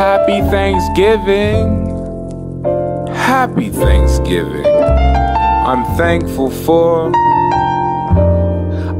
Happy Thanksgiving. Happy Thanksgiving. I'm thankful for.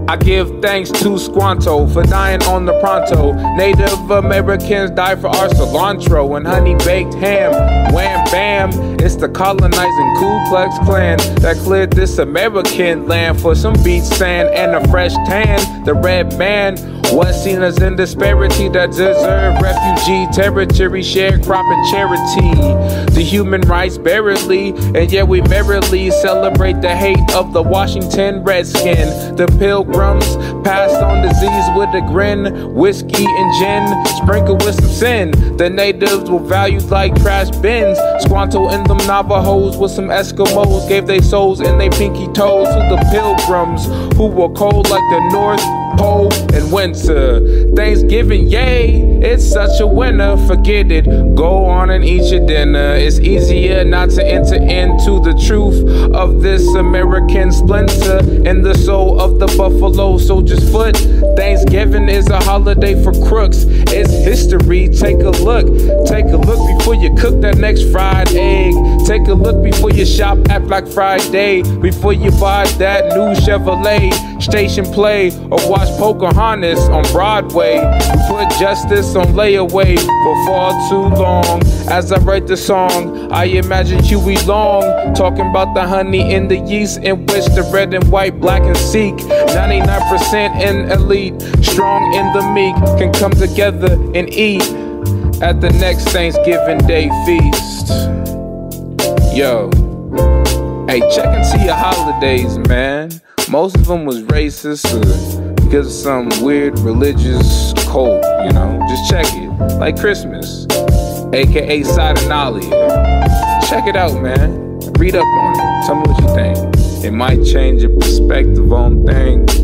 I give thanks to Squanto for dying on the pronto. Native Americans die for our cilantro and honey baked ham. Wham bam, it's the colonizing Ku Klux Klan that cleared this American land for some beach sand and a fresh tan. The red man was seen as in disparity that deserve refugee territory, sharecropping charity. The human rights barely, and yet we merrily celebrate the hate of the Washington Redskin. The pilgrims passed on disease with a grin, whiskey and gin, sprinkled with some sin. The natives were valued like trash bins. Squanto and them Navajos with some Eskimos gave their souls and their pinky toes to the pilgrims who were cold like the North Pole and winter. Thanksgiving, yay, it's such a winner. Forget it, go on and eat your dinner. It's easier not to enter into the truth of this American splinter in the soul of the buffalo soldier's foot. Thanksgiving is a holiday for crooks. It's history. Take a look. Take a look before you cook that next fried egg. Take a look before you shop at Black Friday. Before you buy that new Chevrolet station play or watch Pocahontas on Broadway. Put justice on layaway for far too long. As I write the song, I imagine Huey Long talking about the honey in the yeast in which the red and white, black and seek. 99% in elite, strong in the meek, can come together and eat at the next Thanksgiving Day feast. Yo, hey, check into your holidays, man. Most of them was racist or because of some weird religious cult, you know. Just check it. Like Christmas, aka Saturnalia. Check it out, man. Read up on it. Tell me what you think. It might change your perspective on things.